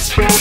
best